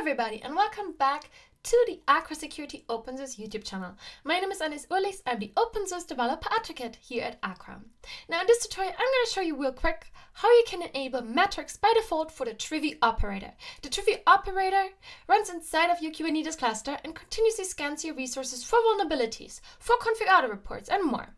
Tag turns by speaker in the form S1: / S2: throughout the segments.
S1: everybody and welcome back to the Aqua Security Open Source YouTube channel. My name is Anaïs Urlichs, I'm the Open Source Developer Advocate here at Aqua. Now in this tutorial I'm going to show you real quick how you can enable metrics by default for the Trivy operator. The Trivy operator runs inside of your Kubernetes cluster and continuously scans your resources for vulnerabilities, for config audit reports and more.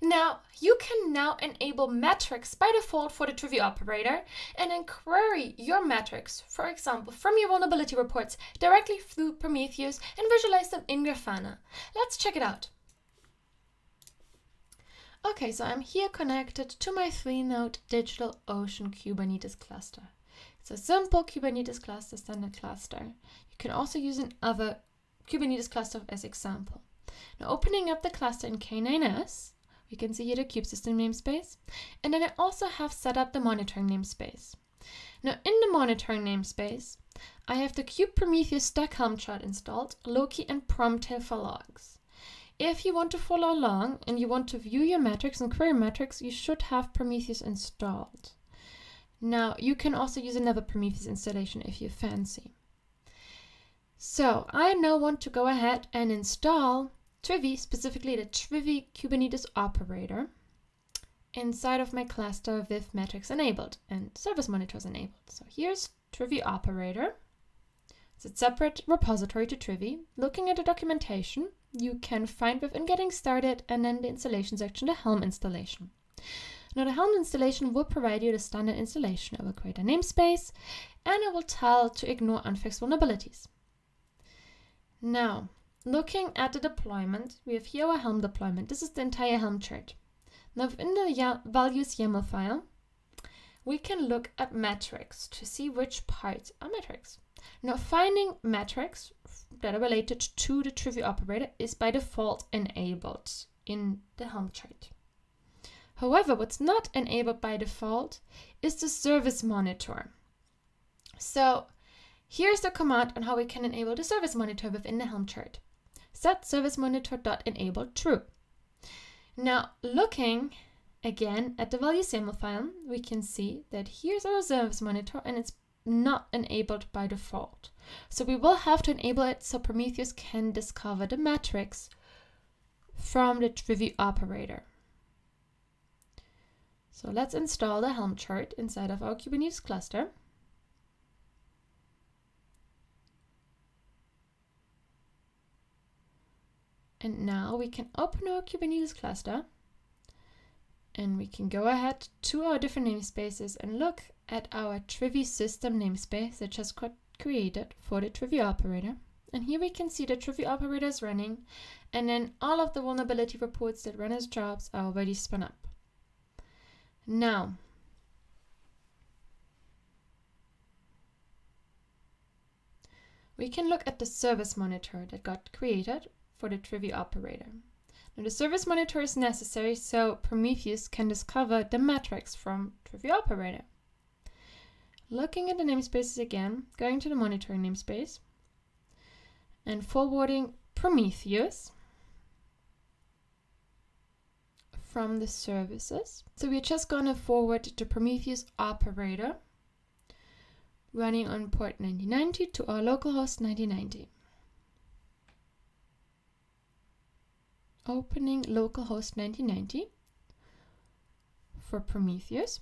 S1: Now, you can now enable metrics by default for the Trivy operator and then query your metrics, for example, from your vulnerability reports directly through Prometheus and visualize them in Grafana. Let's check it out. Okay, so I'm here connected to my three-node DigitalOcean Kubernetes cluster. It's a simple Kubernetes cluster, standard cluster. You can also use another Kubernetes cluster as example. Now opening up the cluster in K9s, we can see here the kubesystem namespace. And then I also have set up the monitoring namespace. Now in the monitoring namespace, I have the kube Prometheus stack Helm chart installed, Loki and Promtail for logs. If you want to follow along and you want to view your metrics and query metrics, you should have Prometheus installed. Now you can also use another Prometheus installation if you fancy. So I now want to go ahead and install Trivy, specifically the Trivy Kubernetes operator, inside of my cluster with metrics enabled and service monitors enabled. So here's Trivy operator. It's a separate repository to Trivy. Looking at the documentation, you can find within getting started and then the installation section, the Helm installation. Now the Helm installation will provide you the standard installation. It will create a namespace and it will tell to ignore unfixed vulnerabilities. Now, Looking at the deployment, we have here our Helm deployment. This is the entire Helm chart. Now within the values YAML file, we can look at metrics to see which parts are metrics. Now finding metrics that are related to the Trivy operator is by default enabled in the Helm chart. However, what's not enabled by default is the service monitor. So here's the command on how we can enable the service monitor within the Helm chart set service monitor dot true. Now looking again at the values YAML file, we can see that here's our service monitor and it's not enabled by default. So we will have to enable it so Prometheus can discover the metrics from the Trivy operator. So let's install the Helm chart inside of our Kubernetes cluster. And now we can open our Kubernetes cluster and we can go ahead to our different namespaces and look at our Trivy system namespace that just got created for the Trivy operator. And here we can see the Trivy operator is running and then all of the vulnerability reports that run as jobs are already spun up. Now, we can look at the service monitor that got created for the Trivy operator. Now the service monitor is necessary so Prometheus can discover the metrics from Trivy operator. Looking at the namespaces again, going to the monitoring namespace and forwarding Prometheus from the services. So we're just going to forward the Prometheus operator running on port 9090 to our localhost 9090. Opening localhost 9090 for Prometheus.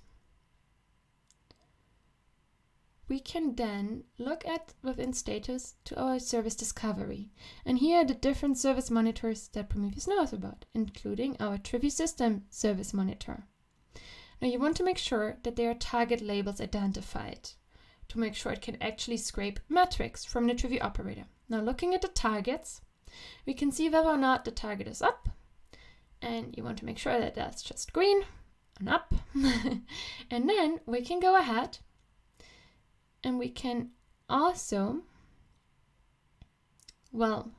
S1: We can then look at within status to our service discovery. And here are the different service monitors that Prometheus knows about, including our Trivy system service monitor. Now you want to make sure that there are target labels identified to make sure it can actually scrape metrics from the Trivy operator. Now looking at the targets, we can see whether or not the target is up. And you want to make sure that that's just green and up. and then we can go ahead and we can also, well,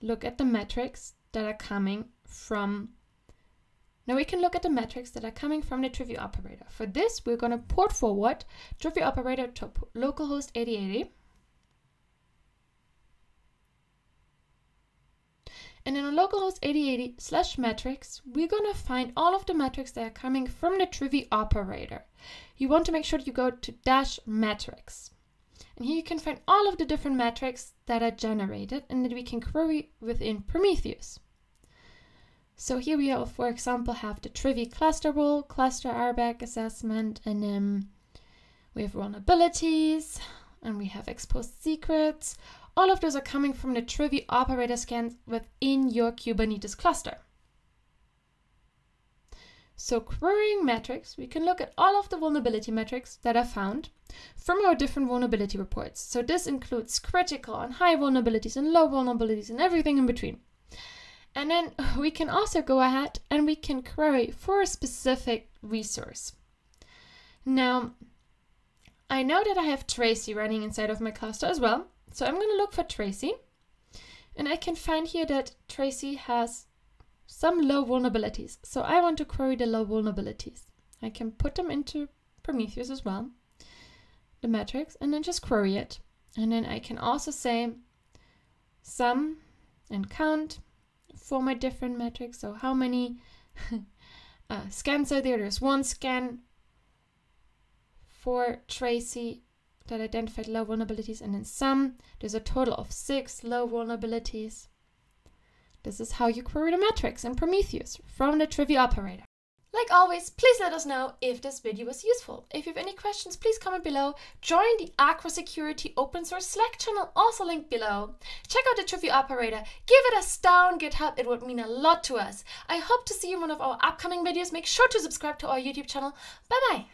S1: look at the metrics that are coming from now we can look at the metrics that are coming from the Trivy operator. For this, we're going to port forward Trivy operator to localhost 8080 And in a localhost 8080 slash metrics, we're going to find all of the metrics that are coming from the Trivy operator. You want to make sure you go to dash metrics. And here you can find all of the different metrics that are generated and that we can query within Prometheus. So here we have, for example, have the Trivy cluster rule, cluster RBAC assessment, and then we have vulnerabilities, and we have exposed secrets. All of those are coming from the Trivy operator scans within your Kubernetes cluster. So querying metrics, we can look at all of the vulnerability metrics that are found from our different vulnerability reports. So this includes critical and high vulnerabilities and low vulnerabilities and everything in between. And then we can also go ahead and we can query for a specific resource. Now, I know that I have Tracee running inside of my cluster as well. So I'm going to look for Tracee. And I can find here that Tracee has some low vulnerabilities. So I want to query the low vulnerabilities. I can put them into Prometheus as well, the metrics, and then just query it. And then I can also say sum and count for my different metrics. So how many uh, scans are there? There's one scan for Tracee that identified low vulnerabilities, and in sum, there's a total of six low vulnerabilities. This is how you query the metrics in Prometheus from the Trivy operator. Like always, please let us know if this video was useful. If you have any questions, please comment below. Join the Aqua Security open source Slack channel, also linked below. Check out the Trivy operator. Give it a star on GitHub, it would mean a lot to us. I hope to see you in one of our upcoming videos. Make sure to subscribe to our YouTube channel. Bye bye.